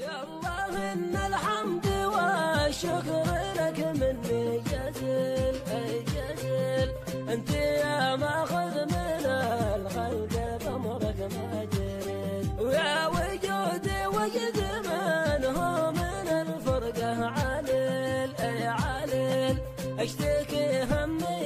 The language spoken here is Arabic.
يا الله إن الحمد والشكر لك مني جزل اي جزل أنت يا ماخذ من الخلق بامرك ما جريت ويا وجودي وجد من هو من الفرقه عليل أي عليل أشتكي همي